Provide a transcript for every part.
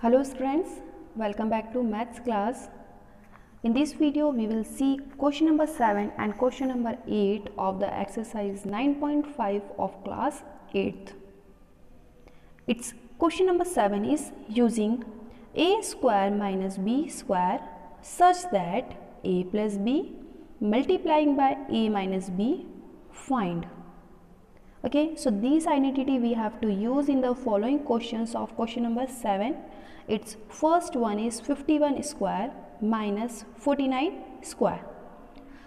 Hello friends, welcome back to maths class. In this video we will see question number 7 and question number 8 of the exercise 9.5 of class 8th. Its question number 7 is using a square minus b square such that a plus b multiplying by a minus b find okay so this identity we have to use in the following questions of question number 7 its first one is 51 square minus 49 square.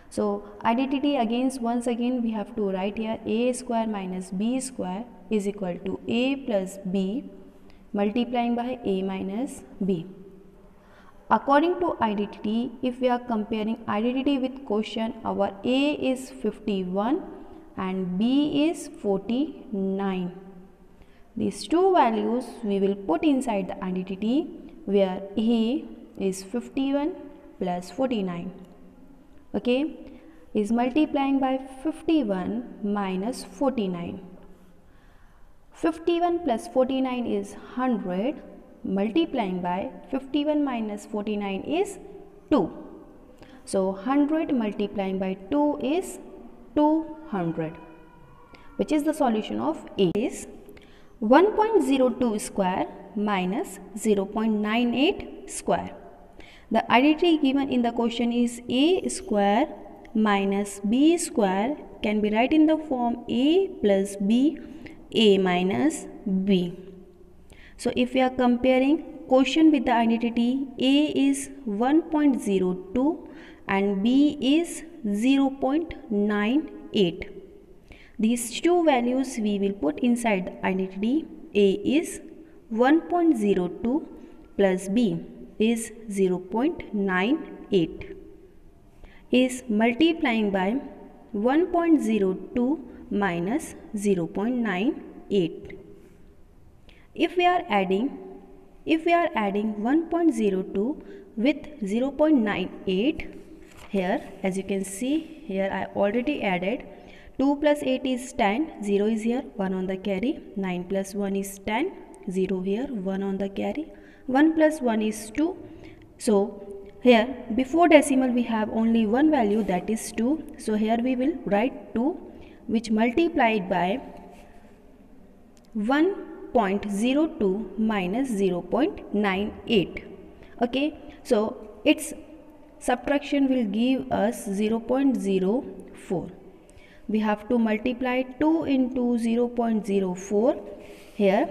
So identity against once again we have to write here a square minus b square is equal to a plus b multiplying by a minus b. According to identity if we are comparing identity with question our a is 51 and B is 49. These two values we will put inside the identity where A is 51 plus 49. Okay, is multiplying by 51 minus 49. 51 plus 49 is 100 multiplying by 51 minus 49 is 2. So 100 multiplying by 2 is 200 which is the solution of A is 1.02 square minus 0.98 square. The identity given in the question is A square minus B square can be written in the form A plus B A minus B. So if we are comparing question with the identity A is 1.02 and B is 0.98. These two values we will put inside the identity. A is 1.02 plus B is 0.98 is multiplying by 1.02 minus 0.98. If we are adding if we are adding 1.02 with 0.98 here as you can see here I already added 2 plus 8 is 10 0 is here 1 on the carry 9 plus 1 is 10 0 here 1 on the carry 1 plus 1 is 2 so here before decimal we have only one value that is 2 so here we will write 2 which multiplied by 1.02 minus 0.98 okay? So its subtraction will give us 0.04 we have to multiply 2 into 0.04 here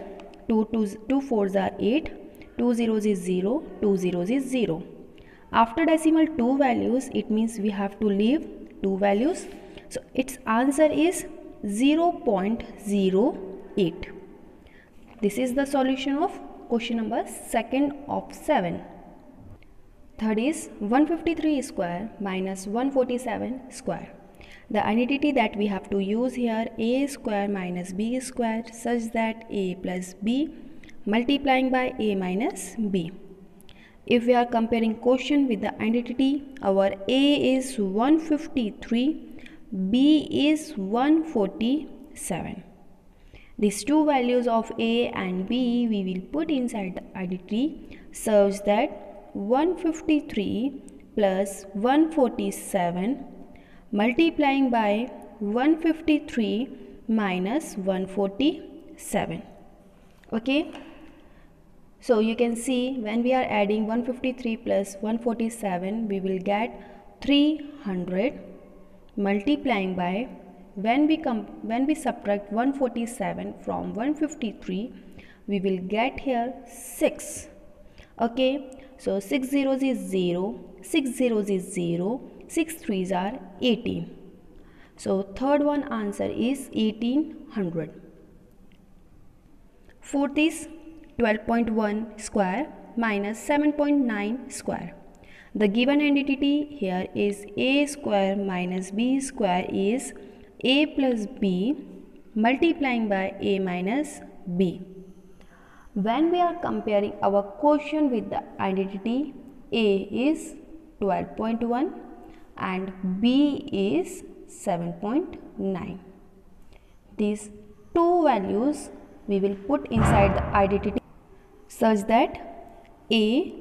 2 2 2 fours are 8 2 zeros is 0 2 zeros is 0 after decimal 2 values it means we have to leave 2 values. So its answer is 0.08 this is the solution of question number second of 7 third is 153 square minus 147 square the identity that we have to use here a square minus b square such that a plus b multiplying by a minus b. If we are comparing quotient with the identity, our a is 153, b is 147. These two values of a and b we will put inside the identity such that 153 plus 147 multiplying by 153 minus 147 okay? So you can see when we are adding 153 plus 147 we will get 300 multiplying by when we come when we subtract 147 from 153 we will get here 6 okay so 6 zeros is 0 6 zeros is 0 6 threes are 18. So third one answer is 1800. Fourth is 12.1 square minus 7.9 square. The given identity here is a square minus b square is a plus b multiplying by a minus b. When we are comparing our quotient with the identity a is 12.1 and B is 7.9. These two values we will put inside the identity such that a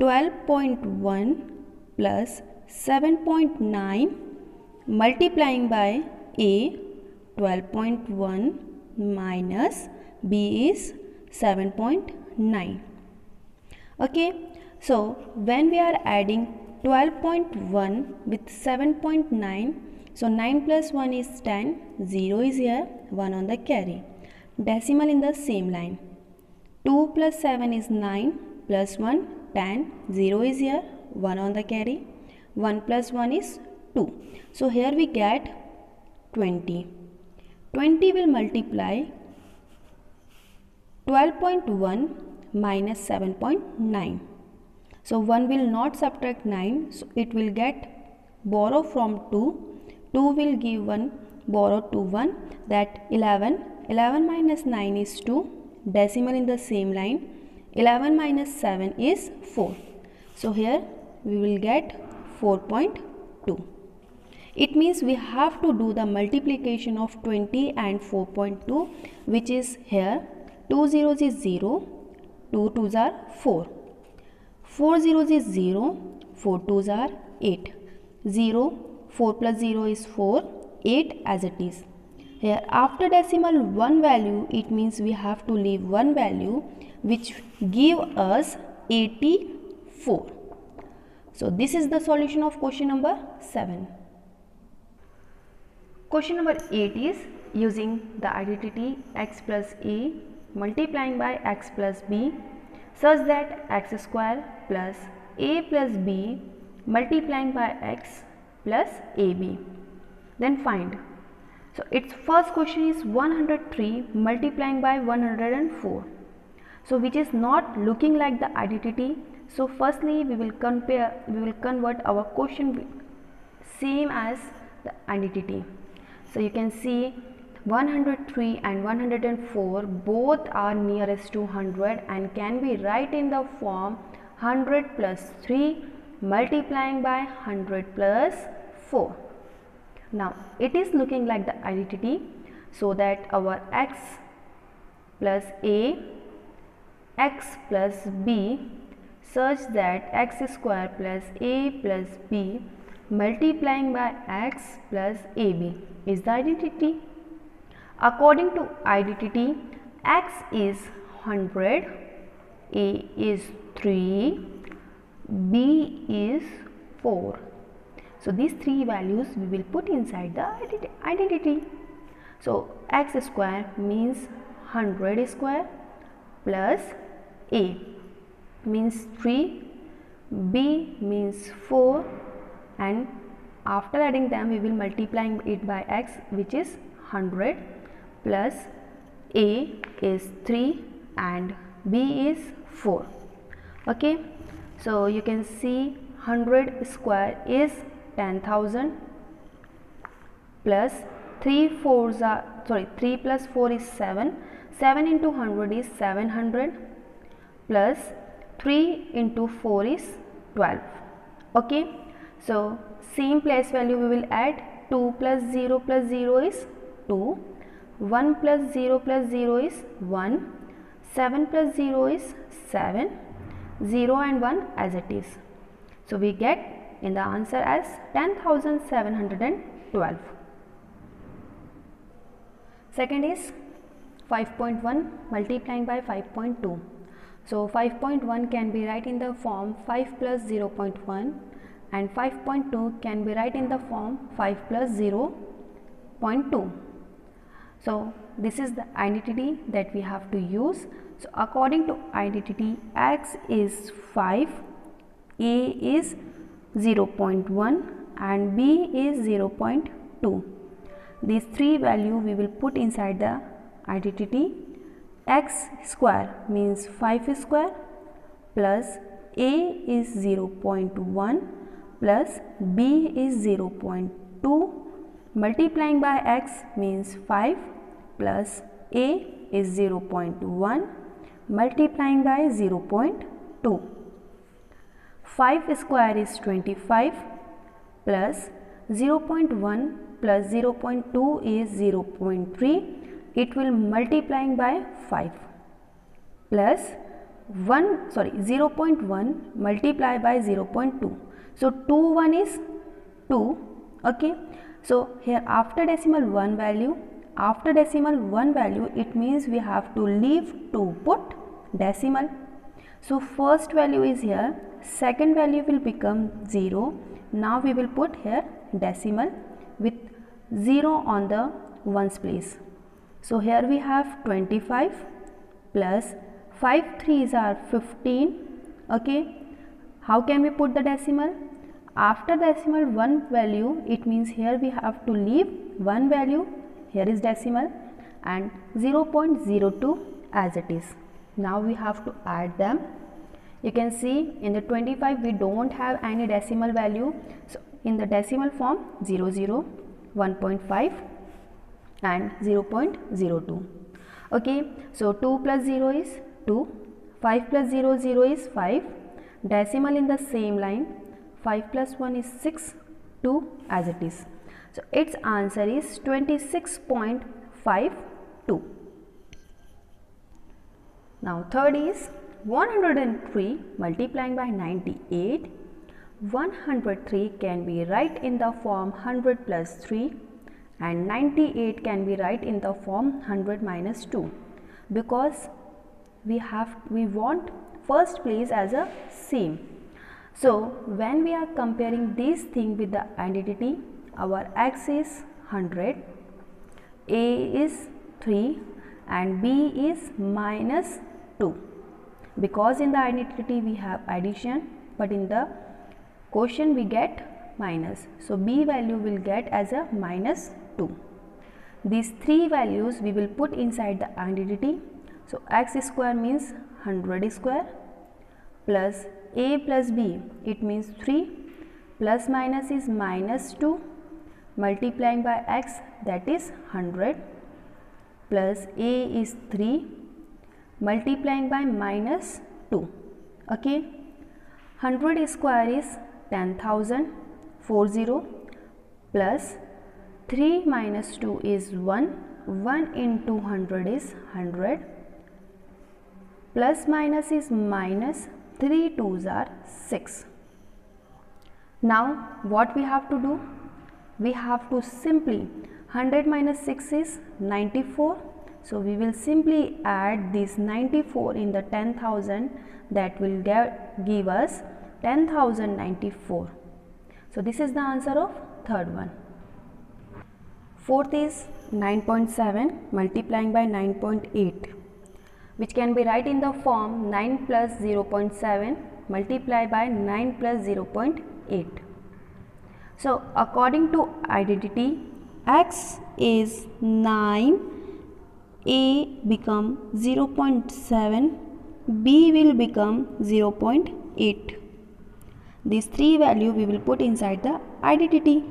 12.1 plus 7.9 multiplying by a 12.1 minus b is 7.9 okay so when we are adding 12.1 with 7.9 so 9 plus 1 is 10 0 is here 1 on the carry. Decimal in the same line. 2 plus 7 is 9 plus 1 10 0 is here 1 on the carry. 1 plus 1 is 2 so here we get 20 20 will multiply 12.1 minus 7.9 so 1 will not subtract 9 so it will get borrow from 2 2 will give 1 borrow to 1 that 11 11 minus 9 is 2 decimal in the same line. 11 minus 7 is 4 so here we will get 4.2 it means we have to do the multiplication of 20 and 4.2 which is here 2 zeros is 0 2 2s are 4 4 zeros is 0 4 2s are 8 0 4 plus 0 is 4 8 as it is. Here after decimal one value it means we have to leave one value which give us 84 so this is the solution of question number 7 question number 8 is using the identity x plus a multiplying by x plus b such that x square plus a plus b multiplying by x plus ab. Then find. So its first question is 103 multiplying by 104. So which is not looking like the identity. So firstly we will compare, we will convert our question same as the identity. So you can see 103 and 104 both are nearest to 100 and can be write in the form 100 plus 3 multiplying by 100 plus 4. Now it is looking like the identity so that our x plus a x plus b such that x square plus a plus b multiplying by x plus ab is the identity According to identity, x is 100, a is 3, b is 4. So, these three values we will put inside the identity. So, x square means 100 square plus a means 3, b means 4 and after adding them we will multiplying it by x which is 100 plus A is 3 and B is 4 okay? So you can see 100 square is 10,000 plus 3 4s are sorry 3 plus 4 is 7 7 into 100 is 700 plus 3 into 4 is 12 okay? So same place value we will add. 2 plus 0 plus 0 is 2 1 plus 0 plus 0 is 1 7 plus 0 is 7 0 and 1 as it is. So we get in the answer as 10712 second is 5.1 multiplying by 5.2 so 5.1 can be write in the form 5 plus 0.1 and 5.2 can be write in the form 5 plus 0.2 so this is the identity that we have to use. So according to identity x is 5, a is 0.1 and b is 0.2. These three value we will put inside the identity x square means 5 square plus a is 0.1 plus b is 0.2 Multiplying by x means 5 plus a is 0.1 multiplying by 0.2. 5 square is 25 plus 0.1 plus 0.2 is 0.3 it will multiplying by 5 plus 1 sorry 0.1 multiply by 0.2 so 2 1 is 2 okay? So here after decimal 1 value after decimal 1 value it means we have to leave to put decimal. So first value is here. Second value will become 0 now we will put here decimal with 0 on the ones place. So here we have 25 plus 5 3s are 15 okay. How can we put the decimal? After decimal one value it means here we have to leave one value here is decimal and 0.02 as it is. Now we have to add them. You can see in the 25 we don't have any decimal value. So in the decimal form 0 0 1.5 and 0.02 okay so 2 plus 0 is 2 5 plus 0 0 is 5 decimal in the same line 5 plus 1 is 6 2 as it is so its answer is 26.52 now third is 103 multiplying by 98 103 can be write in the form 100 plus 3 and 98 can be write in the form 100 minus 2 because we have we want first place as a same so when we are comparing this thing with the identity our x is 100 a is 3 and b is minus 2 because in the identity we have addition but in the quotient we get minus so b value will get as a minus 2. These three values we will put inside the identity. So x square means 100 square plus a plus b it means 3 plus minus is minus 2 multiplying by x that is 100 plus a is 3 multiplying by minus 2 okay? 100 square is 10000 40 plus 3 minus 2 is 1 1 into 100 is 100 plus minus is minus 3 2s are 6 now what we have to do we have to simply 100 minus 6 is 94 so we will simply add this 94 in the 10000 that will give us 10094 so this is the answer of third one. Fourth is 9.7 multiplying by 9.8 which can be write in the form 9 plus 0.7 multiply by 9 plus 0.8. So according to identity x is 9 a become 0.7 b will become 0.8 these three value we will put inside the identity.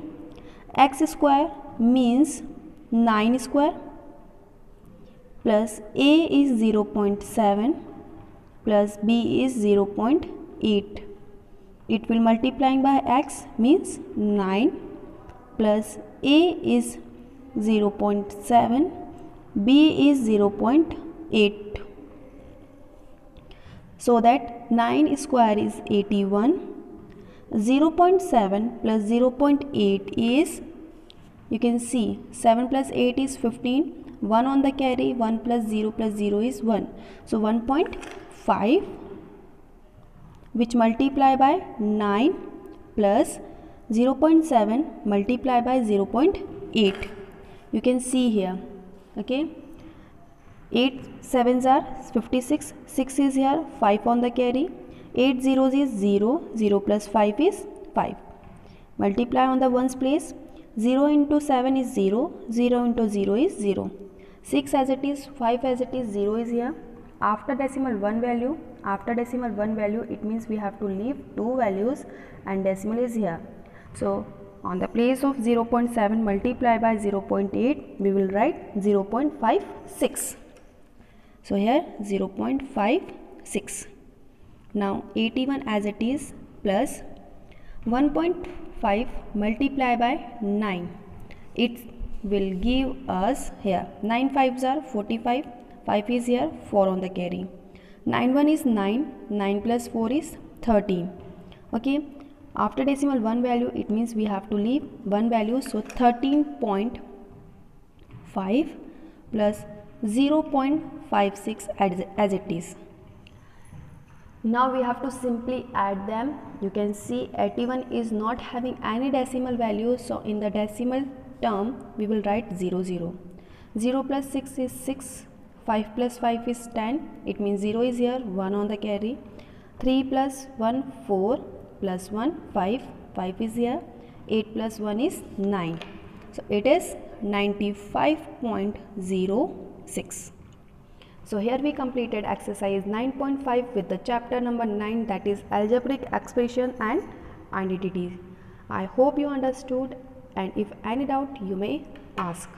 x square means 9 square plus a is 0.7 plus b is 0.8 it will multiplying by x means 9 plus a is 0.7 b is 0.8 so that 9 square is 81 0.7 plus 0.8 is you can see 7 plus 8 is 15 1 on the carry 1 plus 0 plus 0 is 1 so 1.5 which multiply by 9 plus 0.7 multiply by 0.8 you can see here okay? 8 7s are 56 6 is here 5 on the carry. 8 zeros is 0 0 plus 5 is 5 multiply on the ones place. 0 into 7 is 0, 0 into 0 is 0. 6 as it is, 5 as it is, 0 is here. After decimal 1 value, after decimal 1 value, it means we have to leave 2 values and decimal is here. So, on the place of 0.7 multiply by 0.8, we will write 0.56. So, here 0.56. Now, 81 as it is plus 1. 5 multiply by 9 it will give us here 9 5s are 45 5 is here 4 on the carry. 9 1 is 9 9 plus 4 is 13 okay? After decimal one value it means we have to leave one value so 13.5 plus 0.56 as, as it is. Now we have to simply add them. You can see 81 is not having any decimal value so in the decimal term we will write 0 0 0 plus 6 is 6 5 plus 5 is 10 it means 0 is here 1 on the carry. 3 plus 1 4 plus 1 5 5 is here. 8 plus 1 is 9 so it is 95.06 so here we completed exercise 9.5 with the chapter number 9 that is algebraic expression and identity. I hope you understood and if any doubt you may ask.